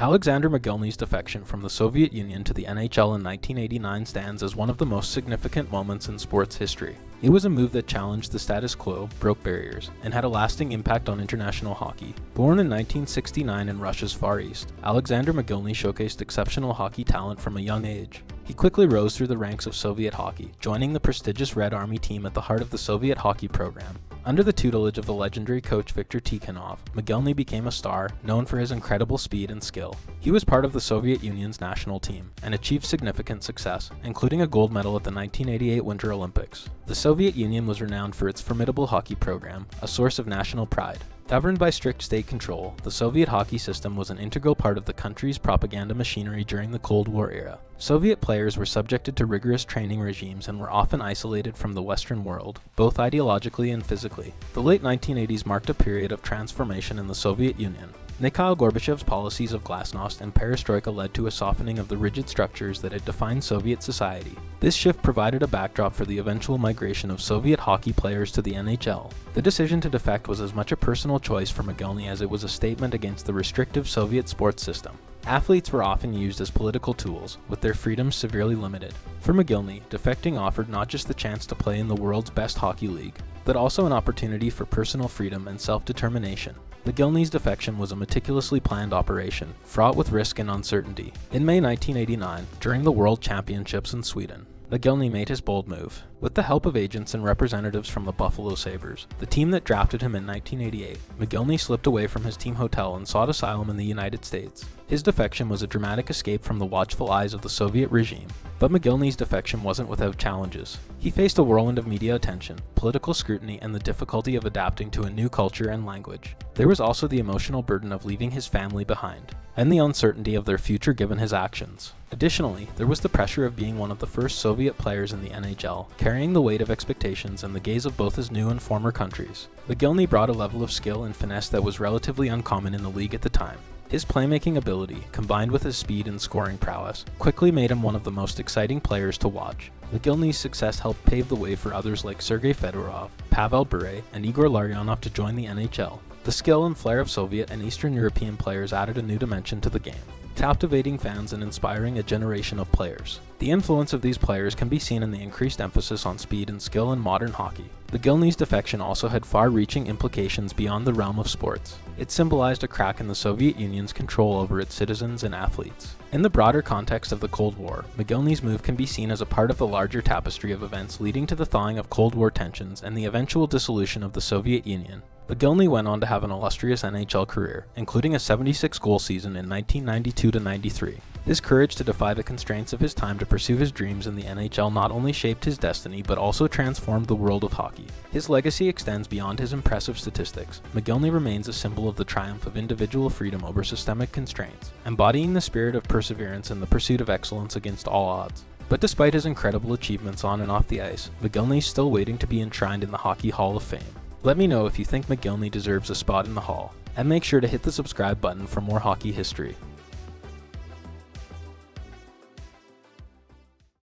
Alexander Mogilny's defection from the Soviet Union to the NHL in 1989 stands as one of the most significant moments in sports history. It was a move that challenged the status quo, broke barriers, and had a lasting impact on international hockey. Born in 1969 in Russia's Far East, Alexander Mogilny showcased exceptional hockey talent from a young age. He quickly rose through the ranks of Soviet hockey, joining the prestigious Red Army team at the heart of the Soviet hockey program. Under the tutelage of the legendary coach Viktor Tikhonov, Mogilny became a star, known for his incredible speed and skill. He was part of the Soviet Union's national team, and achieved significant success, including a gold medal at the 1988 Winter Olympics. The Soviet Union was renowned for its formidable hockey program, a source of national pride. Governed by strict state control, the Soviet hockey system was an integral part of the country's propaganda machinery during the Cold War era. Soviet players were subjected to rigorous training regimes and were often isolated from the Western world, both ideologically and physically. The late 1980s marked a period of transformation in the Soviet Union, Mikhail Gorbachev's policies of glasnost and perestroika led to a softening of the rigid structures that had defined Soviet society. This shift provided a backdrop for the eventual migration of Soviet hockey players to the NHL. The decision to defect was as much a personal choice for Mogilny as it was a statement against the restrictive Soviet sports system. Athletes were often used as political tools, with their freedoms severely limited. For Mogilny, defecting offered not just the chance to play in the world's best hockey league, but also an opportunity for personal freedom and self-determination. Mogilny's defection was a meticulously planned operation, fraught with risk and uncertainty. In May 1989, during the World Championships in Sweden, Mogilny made his bold move. With the help of agents and representatives from the Buffalo Sabres, the team that drafted him in 1988, Mogilny slipped away from his team hotel and sought asylum in the United States. His defection was a dramatic escape from the watchful eyes of the Soviet regime, but Mogilny's defection wasn't without challenges. He faced a whirlwind of media attention, political scrutiny, and the difficulty of adapting to a new culture and language. There was also the emotional burden of leaving his family behind, and the uncertainty of their future given his actions. Additionally, there was the pressure of being one of the first Soviet players in the NHL, carrying the weight of expectations and the gaze of both his new and former countries. Mogilny brought a level of skill and finesse that was relatively uncommon in the league at the time. His playmaking ability, combined with his speed and scoring prowess, quickly made him one of the most exciting players to watch. Mogilny's success helped pave the way for others like Sergei Fedorov, Pavel Bure, and Igor Larionov to join the NHL. The skill and flair of Soviet and Eastern European players added a new dimension to the game captivating fans and inspiring a generation of players. The influence of these players can be seen in the increased emphasis on speed and skill in modern hockey. Mogilny's defection also had far-reaching implications beyond the realm of sports. It symbolized a crack in the Soviet Union's control over its citizens and athletes. In the broader context of the Cold War, Mogilny's move can be seen as a part of the larger tapestry of events leading to the thawing of Cold War tensions and the eventual dissolution of the Soviet Union. Mogilny went on to have an illustrious NHL career, including a 76-goal season in 1992-93. His courage to defy the constraints of his time to pursue his dreams in the NHL not only shaped his destiny but also transformed the world of hockey. His legacy extends beyond his impressive statistics. Mogilny remains a symbol of the triumph of individual freedom over systemic constraints, embodying the spirit of perseverance and the pursuit of excellence against all odds. But despite his incredible achievements on and off the ice, Mogilny is still waiting to be enshrined in the Hockey Hall of Fame. Let me know if you think Mogilny deserves a spot in the hall, and make sure to hit the subscribe button for more hockey history.